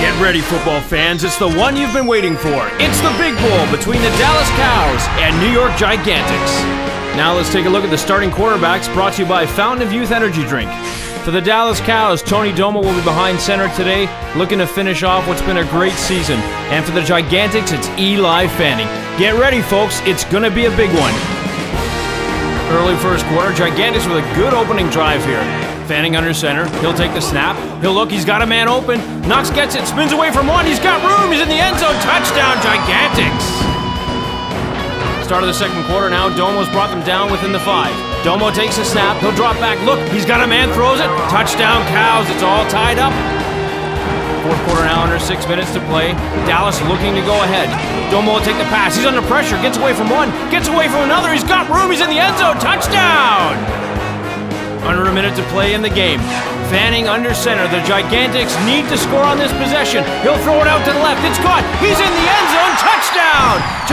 Get ready, football fans. It's the one you've been waiting for. It's the big bowl between the Dallas Cows and New York Gigantics. Now let's take a look at the starting quarterbacks brought to you by Fountain of Youth Energy Drink. For the Dallas Cows, Tony Domo will be behind center today, looking to finish off what's been a great season. And for the Gigantics, it's Eli Fanning. Get ready, folks. It's going to be a big one. Early first quarter, Gigantics with a good opening drive here. Fanning under center. He'll take the snap. He'll look. He's got a man open. Knox gets it. Spins away from one. He's got room. He's in the end zone. Touchdown, Gigantics. Start of the second quarter now. Domo's brought them down within the five. Domo takes a snap. He'll drop back. Look. He's got a man. Throws it. Touchdown, Cows. It's all tied up. Fourth quarter now under six minutes to play. Dallas looking to go ahead. Domo will take the pass. He's under pressure. Gets away from one. Gets away from another. He's got room. He's in the end zone. Touchdown! Under a minute to play in the game. Fanning under center. The Gigantics need to score on this possession. He'll throw it out to the left. It's caught. He's in the end zone. Touchdown!